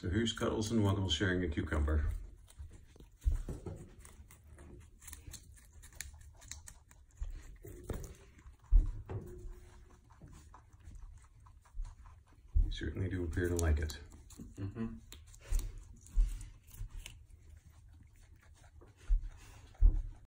So here's Cuddles and Wuggles sharing a cucumber. You certainly do appear to like it. Mm-hmm.